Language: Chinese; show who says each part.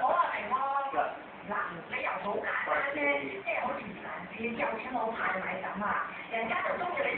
Speaker 1: 好啊，明咯。嗱，你又好簡單啫，即係好似唔難啲，有錢冇派買咁啊，人家就中意你。